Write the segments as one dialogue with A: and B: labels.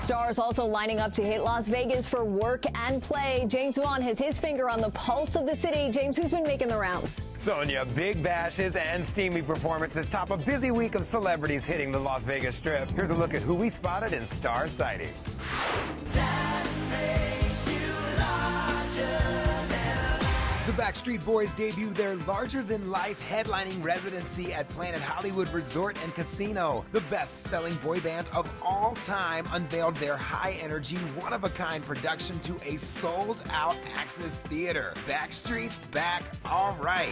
A: Stars also lining up to hit Las Vegas for work and play. Jaymes Vaughan has his finger on the pulse of the city. Jaymes, who's been making the rounds?
B: Sonia, big bashes and steamy performances top a busy week of celebrities hitting the Las Vegas Strip. Here's a look at who we spotted in star sightings.
C: The Backstreet Boys debut their larger than life headlining residency at Planet Hollywood Resort and Casino. The best selling boy band of all time unveiled their high energy, one of a kind production to a sold out Axis Theater. Backstreet's back, all right.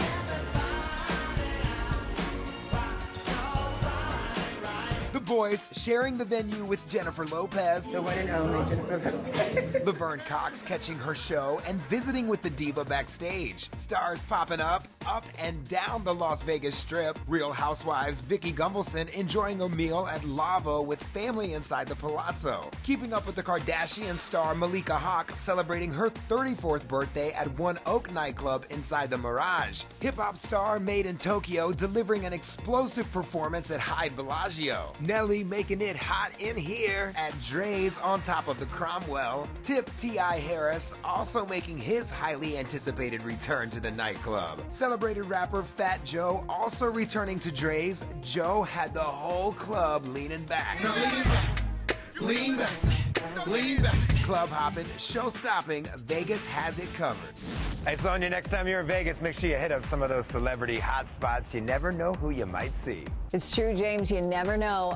C: The boys sharing the venue with Jennifer Lopez.
D: The one and only Jennifer Lopez.
C: Laverne Cox catching her show and visiting with the diva backstage. Stars popping up, up and down the Las Vegas Strip. Real Housewives Vicki Gunvalson enjoying a meal at Lavo with family inside the Palazzo. Keeping up with the Kardashian star Malika Haqq celebrating her 34th birthday at One Oak nightclub inside the Mirage. Hip hop star Madeintyo delivering an explosive performance at Hyde Bellagio. Nelly making it hot in here at Drai's on top of the Cromwell. Tip T.I. Harris also making his highly anticipated return to the nightclub. Celebrated rapper Fat Joe also returning to Drai's. Joe had the whole club leaning back.
E: Now lean back, lean back, lean back.
C: Club hopping, show stopping, Vegas has it covered.
B: Hey, Sonia, next time you're in Vegas, make sure you hit up some of those celebrity hot spots. You never know who you might see.
A: It's true, Jaymes. You never know.